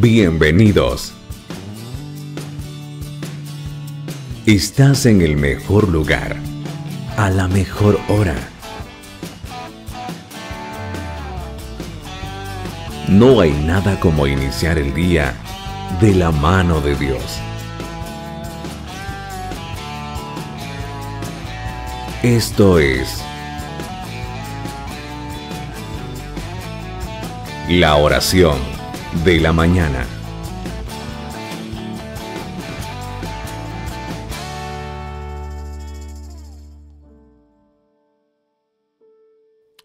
Bienvenidos. Estás en el mejor lugar, a la mejor hora. No hay nada como iniciar el día de la mano de Dios. Esto es la oración de la mañana.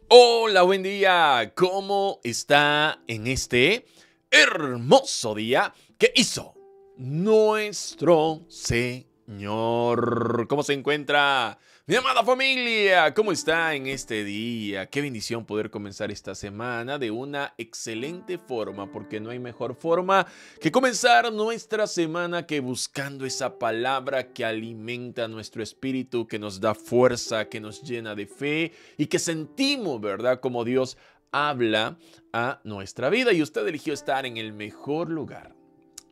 Hola, buen día. ¿Cómo está en este hermoso día que hizo nuestro Señor? ¿Cómo se encuentra? Mi amada familia, ¿cómo está en este día? Qué bendición poder comenzar esta semana de una excelente forma, porque no hay mejor forma que comenzar nuestra semana que buscando esa palabra que alimenta nuestro espíritu, que nos da fuerza, que nos llena de fe y que sentimos, ¿verdad? Como Dios habla a nuestra vida y usted eligió estar en el mejor lugar,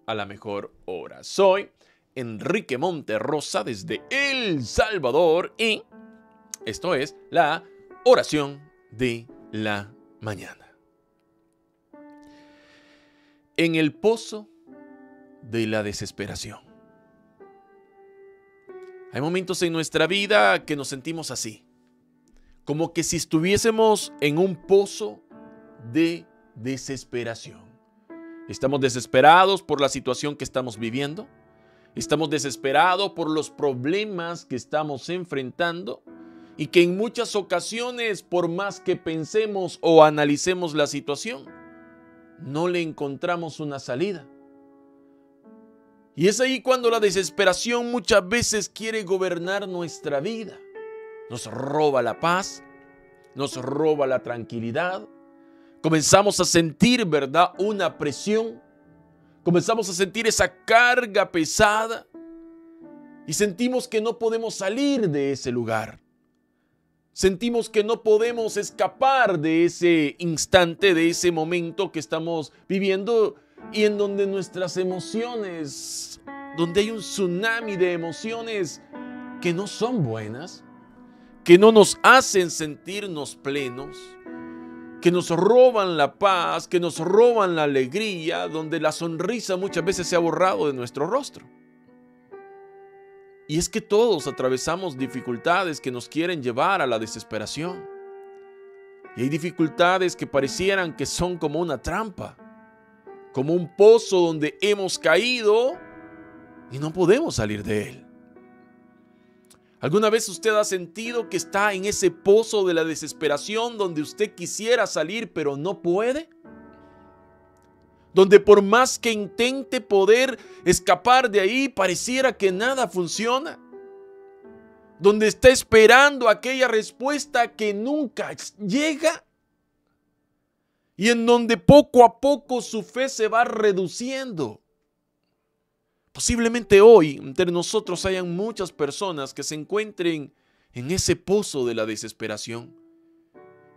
a la mejor hora. Soy Enrique Monterrosa desde El Salvador y esto es la oración de la mañana. En el pozo de la desesperación. Hay momentos en nuestra vida que nos sentimos así, como que si estuviésemos en un pozo de desesperación. Estamos desesperados por la situación que estamos viviendo Estamos desesperados por los problemas que estamos enfrentando y que en muchas ocasiones, por más que pensemos o analicemos la situación, no le encontramos una salida. Y es ahí cuando la desesperación muchas veces quiere gobernar nuestra vida. Nos roba la paz, nos roba la tranquilidad. Comenzamos a sentir, ¿verdad?, una presión Comenzamos a sentir esa carga pesada y sentimos que no podemos salir de ese lugar. Sentimos que no podemos escapar de ese instante, de ese momento que estamos viviendo y en donde nuestras emociones, donde hay un tsunami de emociones que no son buenas, que no nos hacen sentirnos plenos, que nos roban la paz, que nos roban la alegría, donde la sonrisa muchas veces se ha borrado de nuestro rostro. Y es que todos atravesamos dificultades que nos quieren llevar a la desesperación. Y hay dificultades que parecieran que son como una trampa, como un pozo donde hemos caído y no podemos salir de él. ¿Alguna vez usted ha sentido que está en ese pozo de la desesperación donde usted quisiera salir pero no puede? Donde por más que intente poder escapar de ahí, pareciera que nada funciona. Donde está esperando aquella respuesta que nunca llega. Y en donde poco a poco su fe se va reduciendo. Posiblemente hoy entre nosotros hayan muchas personas que se encuentren en ese pozo de la desesperación.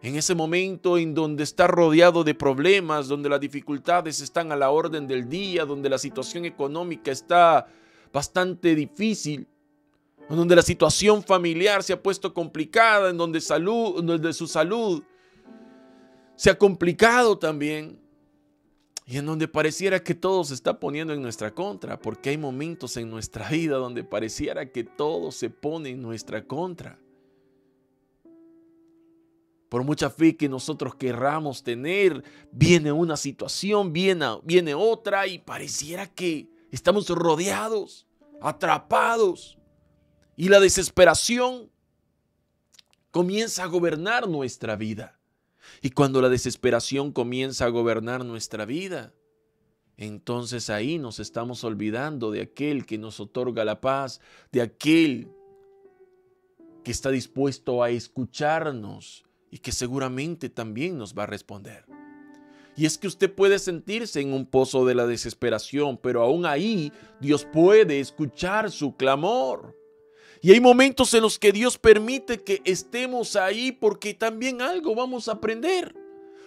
En ese momento en donde está rodeado de problemas, donde las dificultades están a la orden del día, donde la situación económica está bastante difícil, donde la situación familiar se ha puesto complicada, en donde, salud, donde su salud se ha complicado también y en donde pareciera que todo se está poniendo en nuestra contra, porque hay momentos en nuestra vida donde pareciera que todo se pone en nuestra contra. Por mucha fe que nosotros querramos tener, viene una situación, viene, viene otra y pareciera que estamos rodeados, atrapados. Y la desesperación comienza a gobernar nuestra vida. Y cuando la desesperación comienza a gobernar nuestra vida, entonces ahí nos estamos olvidando de aquel que nos otorga la paz, de aquel que está dispuesto a escucharnos y que seguramente también nos va a responder. Y es que usted puede sentirse en un pozo de la desesperación, pero aún ahí Dios puede escuchar su clamor. Y hay momentos en los que Dios permite que estemos ahí porque también algo vamos a aprender.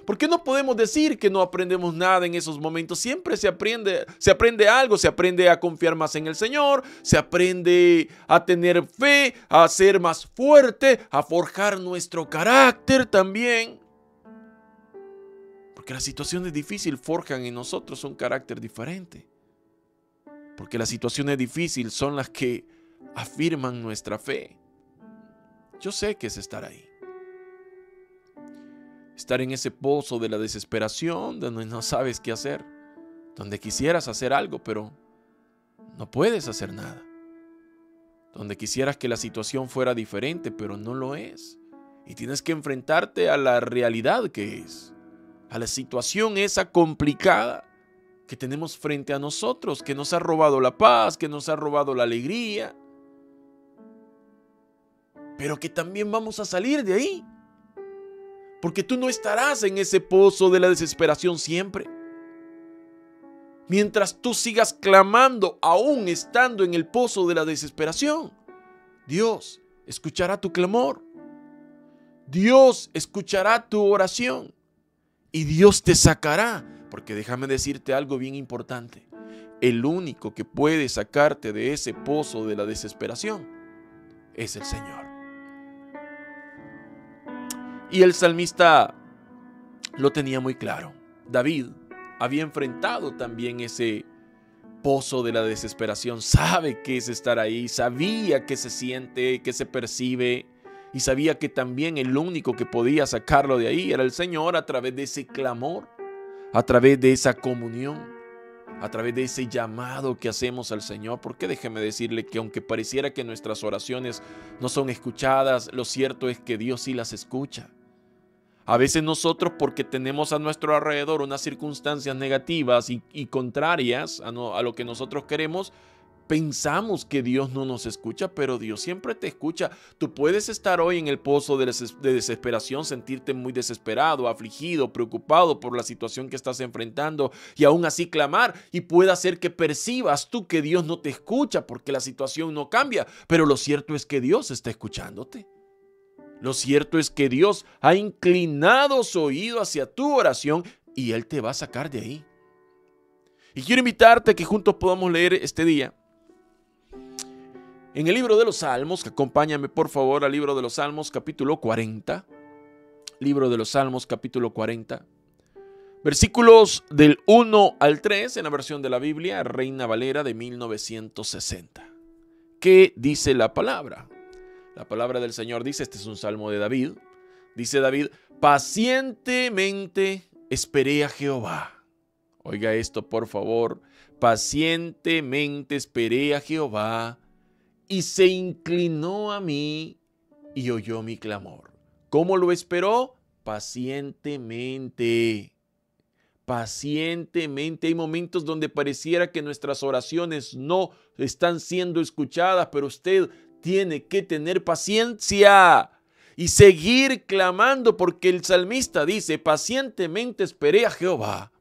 ¿Por qué no podemos decir que no aprendemos nada en esos momentos? Siempre se aprende, se aprende algo, se aprende a confiar más en el Señor, se aprende a tener fe, a ser más fuerte, a forjar nuestro carácter también. Porque las situaciones difíciles forjan en nosotros un carácter diferente. Porque las situaciones difíciles son las que afirman nuestra fe. Yo sé que es estar ahí. Estar en ese pozo de la desesperación donde no sabes qué hacer. Donde quisieras hacer algo, pero no puedes hacer nada. Donde quisieras que la situación fuera diferente, pero no lo es. Y tienes que enfrentarte a la realidad que es. A la situación esa complicada que tenemos frente a nosotros, que nos ha robado la paz, que nos ha robado la alegría, pero que también vamos a salir de ahí. Porque tú no estarás en ese pozo de la desesperación siempre. Mientras tú sigas clamando, aún estando en el pozo de la desesperación, Dios escuchará tu clamor. Dios escuchará tu oración. Y Dios te sacará. Porque déjame decirte algo bien importante. El único que puede sacarte de ese pozo de la desesperación es el Señor. Y el salmista lo tenía muy claro. David había enfrentado también ese pozo de la desesperación. Sabe qué es estar ahí, sabía que se siente, que se percibe y sabía que también el único que podía sacarlo de ahí era el Señor a través de ese clamor, a través de esa comunión, a través de ese llamado que hacemos al Señor. Porque déjeme decirle que aunque pareciera que nuestras oraciones no son escuchadas, lo cierto es que Dios sí las escucha. A veces nosotros, porque tenemos a nuestro alrededor unas circunstancias negativas y, contrarias a, lo que nosotros queremos, pensamos que Dios no nos escucha, pero Dios siempre te escucha. Tú puedes estar hoy en el pozo de, desesperación, sentirte muy desesperado, afligido, preocupado por la situación que estás enfrentando y aún así clamar y puede hacer que percibas tú que Dios no te escucha porque la situación no cambia, pero lo cierto es que Dios está escuchándote. Lo cierto es que Dios ha inclinado su oído hacia tu oración y Él te va a sacar de ahí. Y quiero invitarte a que juntos podamos leer este día. En el libro de los Salmos, acompáñame por favor al libro de los Salmos capítulo 40. Libro de los Salmos capítulo 40. Versículos del 1 al 3 en la versión de la Biblia, Reina Valera de 1960. ¿Qué dice la palabra? La palabra del Señor dice, este es un salmo de David, dice David, pacientemente esperé a Jehová. Oiga esto, por favor, pacientemente esperé a Jehová y se inclinó a mí y oyó mi clamor. ¿Cómo lo esperó? Pacientemente. Pacientemente. Hay momentos donde pareciera que nuestras oraciones no están siendo escuchadas, pero usted tiene que tener paciencia y seguir clamando porque el salmista dice, pacientemente esperé a Jehová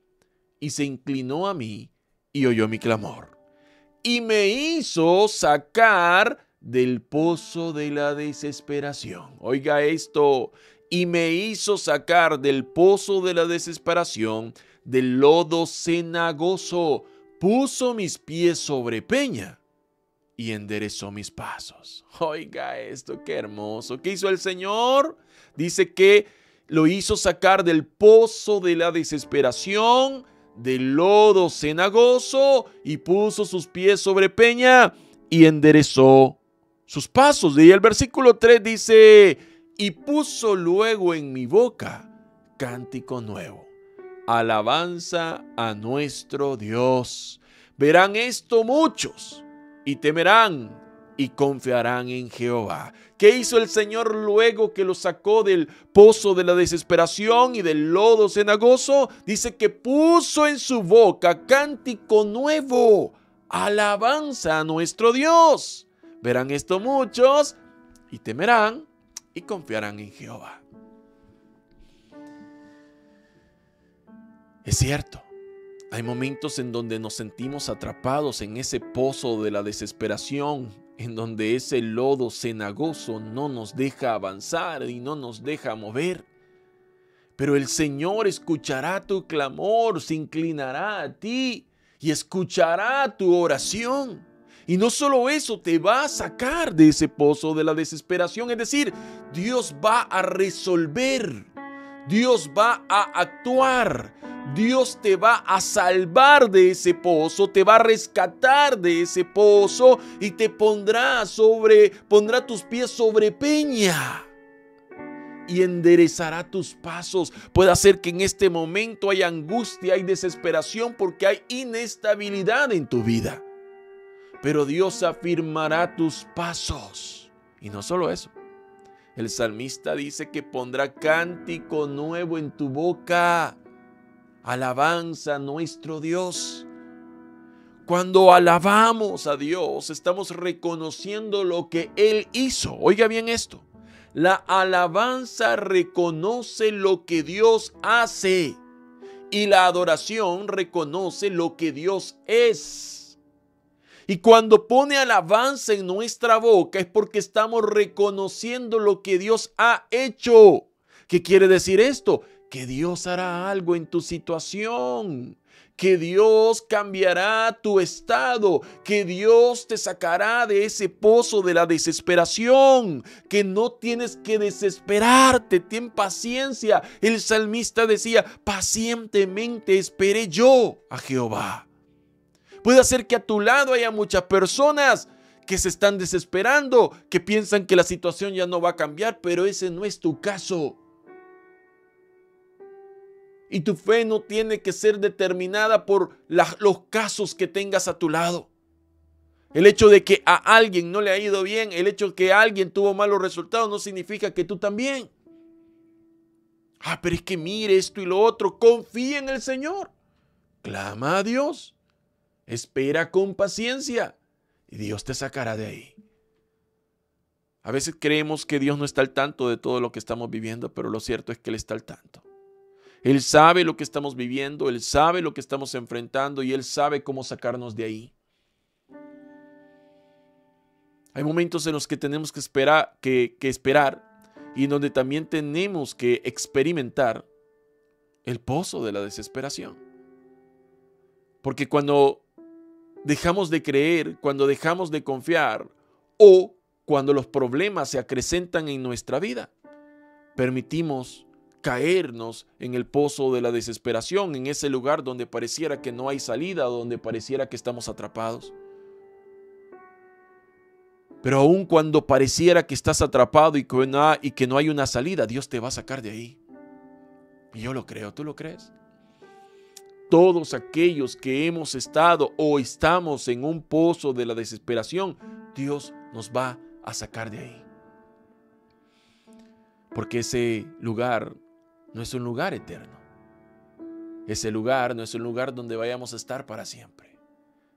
y se inclinó a mí y oyó mi clamor y me hizo sacar del pozo de la desesperación. Oiga esto, y me hizo sacar del pozo de la desesperación, del lodo cenagoso, puso mis pies sobre peña y enderezó mis pasos. Oiga esto, qué hermoso. ¿Qué hizo el Señor? Dice que lo hizo sacar del pozo de la desesperación, del lodo cenagoso, y puso sus pies sobre peña y enderezó sus pasos. Y el versículo 3 dice, y puso luego en mi boca cántico nuevo. Alabanza a nuestro Dios. Verán esto muchos y temerán y confiarán en Jehová. ¿Qué hizo el Señor luego que lo sacó del pozo de la desesperación y del lodo cenagoso? Dice que puso en su boca cántico nuevo, alabanza a nuestro Dios. Verán esto muchos y temerán y confiarán en Jehová. Es cierto, hay momentos en donde nos sentimos atrapados en ese pozo de la desesperación, en donde ese lodo cenagoso no nos deja avanzar y no nos deja mover. Pero el Señor escuchará tu clamor, se inclinará a ti y escuchará tu oración. Y no solo eso, te va a sacar de ese pozo de la desesperación. Es decir, Dios va a resolver, Dios va a actuar, Dios te va a salvar de ese pozo, te va a rescatar de ese pozo y te pondrá sobre, pondrá tus pies sobre peña y enderezará tus pasos. Puede hacer que en este momento hay angustia, hay desesperación porque hay inestabilidad en tu vida pero Dios afirmará tus pasos. Y no solo eso. El salmista dice que pondrá cántico nuevo en tu boca. Alabanza a nuestro Dios. Cuando alabamos a Dios, estamos reconociendo lo que Él hizo. Oiga bien esto. La alabanza reconoce lo que Dios hace y la adoración reconoce lo que Dios es. Y cuando pone alabanza en nuestra boca es porque estamos reconociendo lo que Dios ha hecho. ¿Qué quiere decir esto? Que Dios hará algo en tu situación que Dios cambiará tu estado, que Dios te sacará de ese pozo de la desesperación, que no tienes que desesperarte, ten paciencia. El salmista decía, pacientemente esperé yo a Jehová. Puede hacer que a tu lado haya muchas personas que se están desesperando, que piensan que la situación ya no va a cambiar, pero ese no es tu caso. Y tu fe no tiene que ser determinada por los casos que tengas a tu lado. El hecho de que a alguien no le ha ido bien, el hecho de que alguien tuvo malos resultados, no significa que tú también. Ah, pero es que mire esto y lo otro. Confía en el Señor. Clama a Dios. Espera con paciencia y Dios te sacará de ahí. A veces creemos que Dios no está al tanto de todo lo que estamos viviendo, pero lo cierto es que Él está al tanto. Él sabe lo que estamos viviendo, Él sabe lo que estamos enfrentando y Él sabe cómo sacarnos de ahí. Hay momentos en los que tenemos que esperar, que, esperar y en donde también tenemos que experimentar el pozo de la desesperación. Porque cuando dejamos de creer, cuando dejamos de confiar o cuando los problemas se acrecentan en nuestra vida. Permitimos caernos en el pozo de la desesperación, en ese lugar donde pareciera que no hay salida, donde pareciera que estamos atrapados. Pero aun cuando pareciera que estás atrapado y que, no, hay una salida, Dios te va a sacar de ahí. Y yo lo creo, ¿tú lo crees? todos aquellos que hemos estado o estamos en un pozo de la desesperación, Dios nos va a sacar de ahí. Porque ese lugar no es un lugar eterno. Ese lugar no es un lugar donde vayamos a estar para siempre.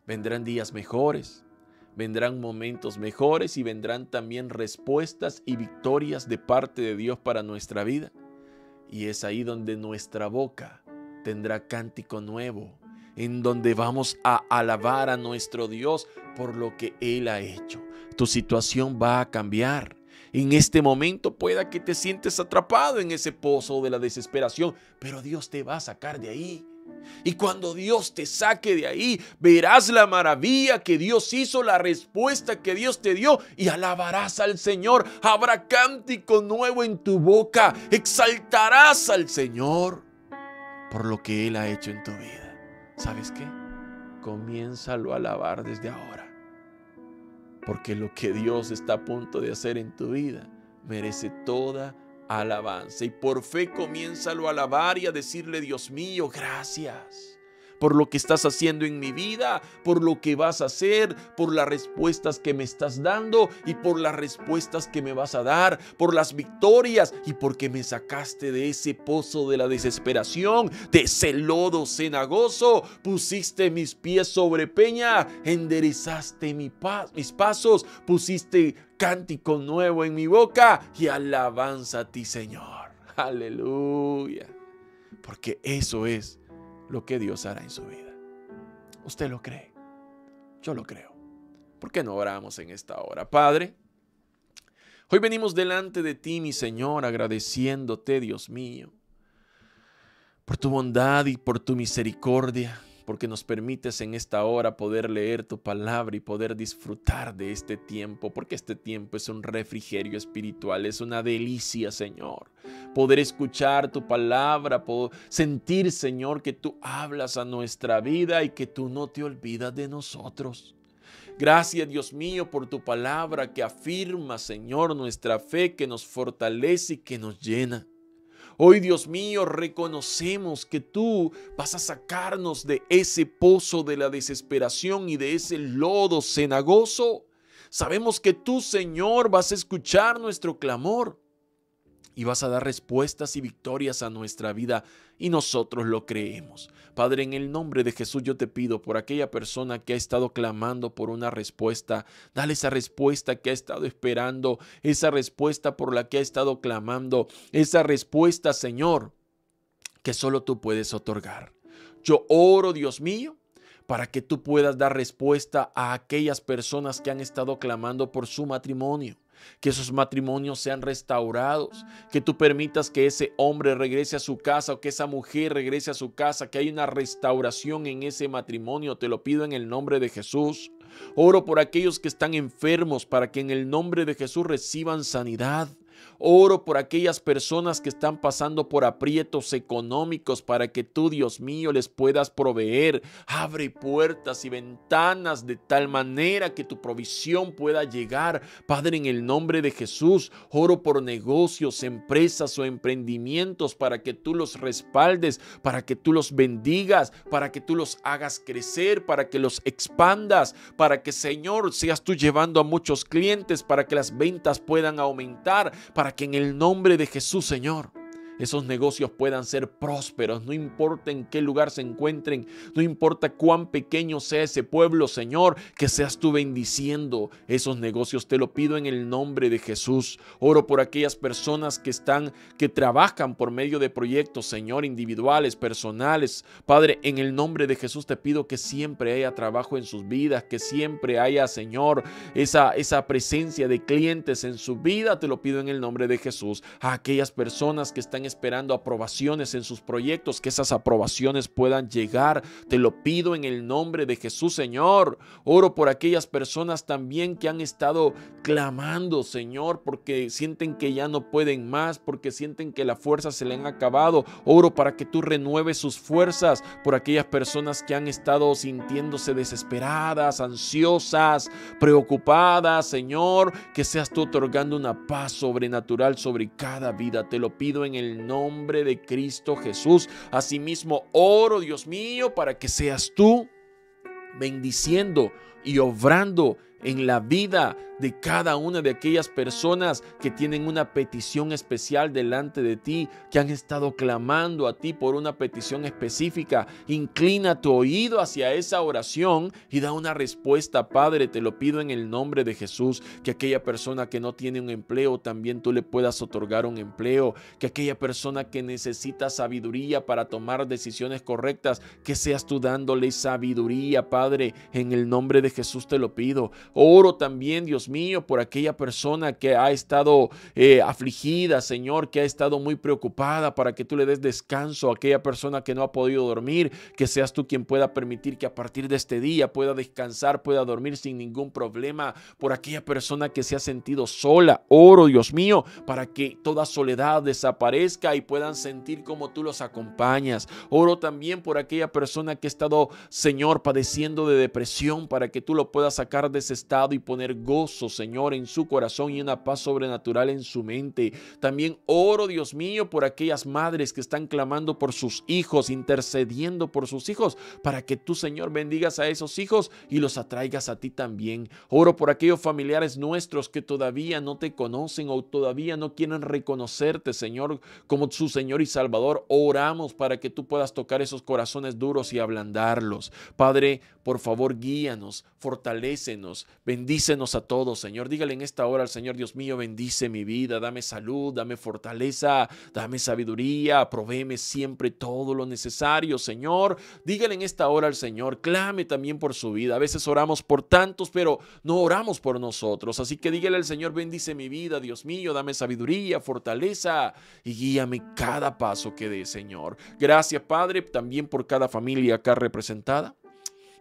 Vendrán días mejores, vendrán momentos mejores y vendrán también respuestas y victorias de parte de Dios para nuestra vida. Y es ahí donde nuestra boca tendrá cántico nuevo, en donde vamos a alabar a nuestro Dios por lo que Él ha hecho. Tu situación va a cambiar. En este momento pueda que te sientes atrapado en ese pozo de la desesperación, pero Dios te va a sacar de ahí. Y cuando Dios te saque de ahí, verás la maravilla que Dios hizo, la respuesta que Dios te dio y alabarás al Señor. Habrá cántico nuevo en tu boca, exaltarás al Señor por lo que Él ha hecho en tu vida. ¿Sabes qué? Comiénzalo a alabar desde ahora. Porque lo que Dios está a punto de hacer en tu vida merece toda alabanza. Y por fe comiénzalo a alabar y a decirle, Dios mío, gracias por lo que estás haciendo en mi vida, por lo que vas a hacer, por las respuestas que me estás dando y por las respuestas que me vas a dar, por las victorias y porque me sacaste de ese pozo de la desesperación, de ese lodo cenagoso, pusiste mis pies sobre peña, enderezaste mis pasos, pusiste cántico nuevo en mi boca y alabanza a ti, Señor. Aleluya. Porque eso es lo que Dios hará en su vida. ¿Usted lo cree? Yo lo creo. ¿Por qué no oramos en esta hora? Padre, hoy venimos delante de ti, mi Señor, agradeciéndote, Dios mío, por tu bondad y por tu misericordia porque nos permites en esta hora poder leer tu palabra y poder disfrutar de este tiempo, porque este tiempo es un refrigerio espiritual, es una delicia, Señor. Poder escuchar tu palabra, sentir, Señor, que tú hablas a nuestra vida y que tú no te olvidas de nosotros. Gracias Dios mío por tu palabra que afirma, Señor, nuestra fe, que nos fortalece y que nos llena. Hoy, Dios mío, reconocemos que tú vas a sacarnos de ese pozo de la desesperación y de ese lodo cenagoso. Sabemos que tú, Señor, vas a escuchar nuestro clamor y vas a dar respuestas y victorias a nuestra vida y nosotros lo creemos. Padre, en el nombre de Jesús yo te pido por aquella persona que ha estado clamando por una respuesta, dale esa respuesta que ha estado esperando, esa respuesta por la que ha estado clamando, esa respuesta, Señor, que solo tú puedes otorgar. Yo oro, Dios mío, para que tú puedas dar respuesta a aquellas personas que han estado clamando por su matrimonio que esos matrimonios sean restaurados, que tú permitas que ese hombre regrese a su casa o que esa mujer regrese a su casa, que haya una restauración en ese matrimonio. Te lo pido en el nombre de Jesús. Oro por aquellos que están enfermos para que en el nombre de Jesús reciban sanidad. Oro por aquellas personas que están pasando por aprietos económicos para que tú, Dios mío, les puedas proveer. Abre puertas y ventanas de tal manera que tu provisión pueda llegar. Padre, en el nombre de Jesús, oro por negocios, empresas o emprendimientos para que tú los respaldes, para que tú los bendigas, para que tú los hagas crecer, para que los expandas, para que, Señor, seas tú llevando a muchos clientes, para que las ventas puedan aumentar, para que en el nombre de Jesús, Señor, esos negocios puedan ser prósperos, no importa en qué lugar se encuentren, no importa cuán pequeño sea ese pueblo, Señor, que seas tú bendiciendo esos negocios. Te lo pido en el nombre de Jesús. Oro por aquellas personas que están, que trabajan por medio de proyectos, Señor, individuales, personales. Padre, en el nombre de Jesús te pido que siempre haya trabajo en sus vidas, que siempre haya, Señor, esa, esa presencia de clientes en su vida. Te lo pido en el nombre de Jesús. A aquellas personas que están esperando aprobaciones en sus proyectos, que esas aprobaciones puedan llegar. Te lo pido en el nombre de Jesús, Señor. Oro por aquellas personas también que han estado clamando, Señor, porque sienten que ya no pueden más, porque sienten que la fuerza se le han acabado. Oro para que tú renueves sus fuerzas por aquellas personas que han estado sintiéndose desesperadas, ansiosas, preocupadas, Señor, que seas tú otorgando una paz sobrenatural sobre cada vida. Te lo pido en el nombre de Cristo Jesús. Asimismo, oro, Dios mío, para que seas tú bendiciendo y obrando en la vida de cada una de aquellas personas que tienen una petición especial delante de ti, que han estado clamando a ti por una petición específica. Inclina tu oído hacia esa oración y da una respuesta, Padre. Te lo pido en el nombre de Jesús, que aquella persona que no tiene un empleo, también tú le puedas otorgar un empleo, que aquella persona que necesita sabiduría para tomar decisiones correctas, que seas tú dándole sabiduría, Padre. En el nombre de Jesús te lo pido. Oro también, Dios mío, por aquella persona que ha estado eh, afligida, Señor, que ha estado muy preocupada, para que tú le des descanso a aquella persona que no ha podido dormir, que seas tú quien pueda permitir que a partir de este día pueda descansar, pueda dormir sin ningún problema, por aquella persona que se ha sentido sola. Oro, Dios mío, para que toda soledad desaparezca y puedan sentir como tú los acompañas. Oro también por aquella persona que ha estado, Señor, padeciendo de depresión, para que tú lo puedas sacar de ese y poner gozo, Señor, en su corazón y una paz sobrenatural en su mente. También oro, Dios mío, por aquellas madres que están clamando por sus hijos, intercediendo por sus hijos, para que tú, Señor, bendigas a esos hijos y los atraigas a ti también. Oro por aquellos familiares nuestros que todavía no te conocen o todavía no quieren reconocerte, Señor, como su Señor y Salvador. Oramos para que tú puedas tocar esos corazones duros y ablandarlos. Padre, por favor, guíanos fortalécenos, bendícenos a todos, Señor. Dígale en esta hora al Señor, Dios mío, bendice mi vida, dame salud, dame fortaleza, dame sabiduría, provéeme siempre todo lo necesario, Señor. Dígale en esta hora al Señor, clame también por su vida. A veces oramos por tantos, pero no oramos por nosotros. Así que dígale al Señor, bendice mi vida, Dios mío, dame sabiduría, fortaleza y guíame cada paso que dé, Señor. Gracias, Padre, también por cada familia acá representada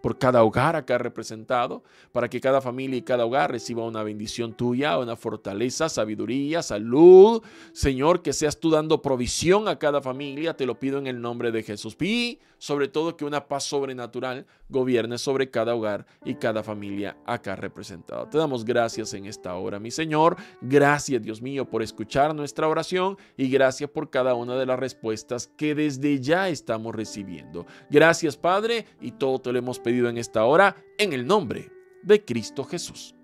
por cada hogar acá representado, para que cada familia y cada hogar reciba una bendición tuya, una fortaleza, sabiduría, salud. Señor, que seas tú dando provisión a cada familia, te lo pido en el nombre de Jesús. Y sobre todo que una paz sobrenatural gobierne sobre cada hogar y cada familia acá representada. Te damos gracias en esta hora, mi Señor. Gracias, Dios mío, por escuchar nuestra oración y gracias por cada una de las respuestas que desde ya estamos recibiendo. Gracias, Padre, y todo te lo hemos pedido en esta hora en el nombre de Cristo Jesús.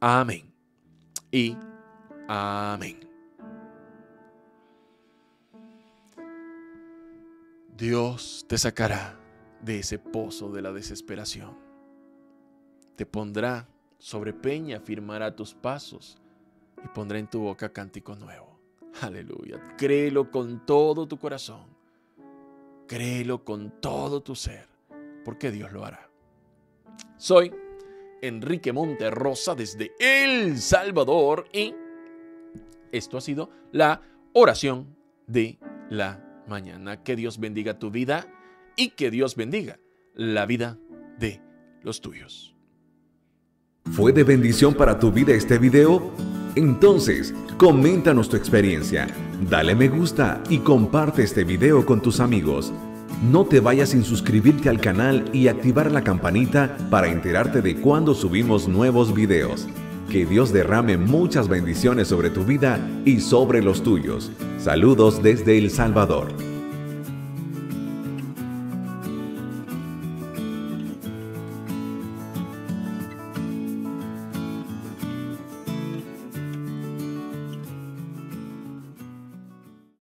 Amén. Y amén. Dios te sacará de ese pozo de la desesperación. Te pondrá sobre peña, firmará tus pasos y pondrá en tu boca cántico nuevo. Aleluya. Créelo con todo tu corazón. Créelo con todo tu ser porque Dios lo hará. Soy Enrique Monterrosa desde El Salvador y esto ha sido la oración de la mañana. Que Dios bendiga tu vida y que Dios bendiga la vida de los tuyos. ¿Fue de bendición para tu vida este video? Entonces, coméntanos tu experiencia, dale me gusta y comparte este video con tus amigos. No te vayas sin suscribirte al canal y activar la campanita para enterarte de cuando subimos nuevos videos. Que Dios derrame muchas bendiciones sobre tu vida y sobre los tuyos. Saludos desde El Salvador.